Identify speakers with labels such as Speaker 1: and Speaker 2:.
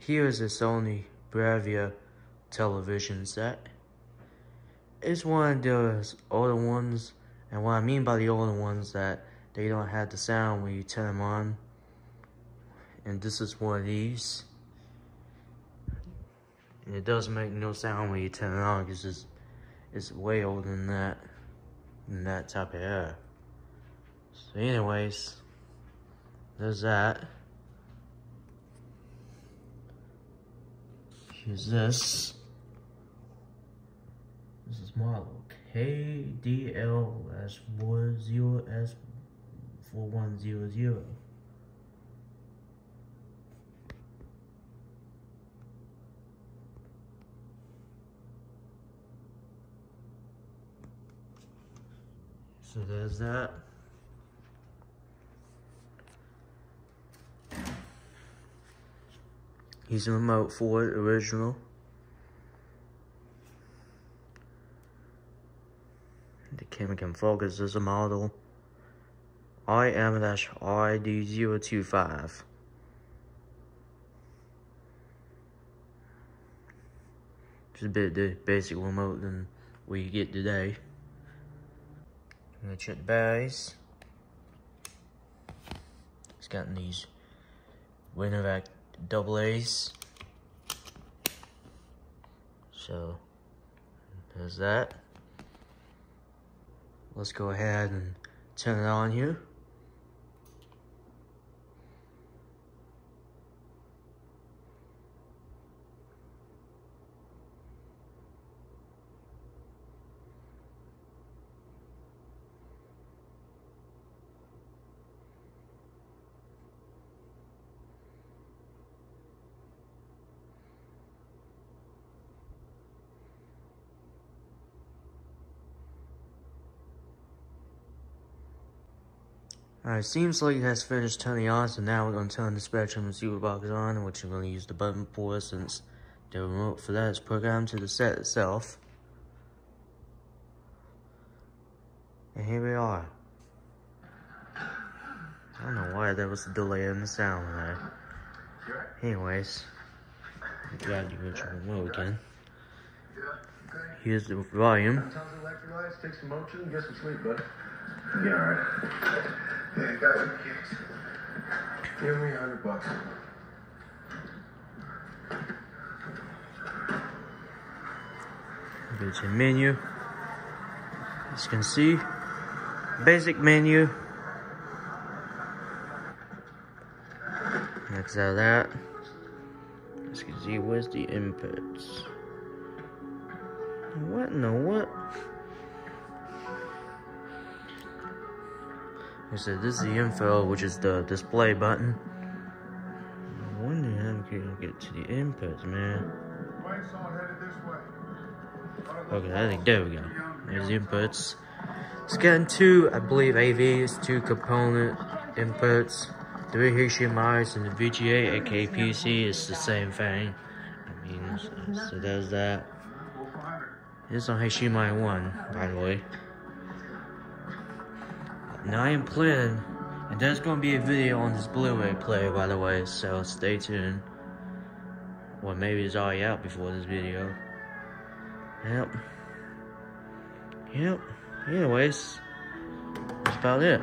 Speaker 1: Here is a Sony Bravia television set. It's one of those older ones, and what I mean by the older ones that they don't have the sound when you turn them on. And this is one of these. And it doesn't make no sound when you turn it on because it's, it's way older than that, than that type of era. So anyways, there's that. Here's this. This is model KDL-40S4100. So there's that. He's a remote for it, original. The camera can focus as a model. i IM-ID025. Just a bit the basic remote than we get today. I'm gonna check the batteries. It's got these Winovac double A's. So there's that. Let's go ahead and turn it on here. Alright, seems like it has finished turning on, so now we're going to turn the Spectrum receiver box on, which we're going to use the button for since the remote for that is programmed to the set itself. And here we are. I don't know why there was a delay in the sound there. Anyways, grab the original remote again. Here's the volume.
Speaker 2: Take some motion, get some sleep. Yeah, all right. Yeah, got your kicks. Give me a hundred bucks.
Speaker 1: Go to menu. As you can see, basic menu. Next out that, as you can see, where's the inputs? What in the what? I said this is the info, which is the display button. When the hell can I get to the inputs, man? Okay, I think there we go. There's the inputs. It's getting two, I believe, AVs, two component inputs. Three HDMI's and the VGA, aka PC, is the same thing. I mean, so, so there's that. It's on HDMI 1, by the way. Now I am planning, and there's going to be a video on this Blu-ray player, by the way, so stay tuned. Or maybe it's already out before this video. Yep. Yep. Anyways, that's about it.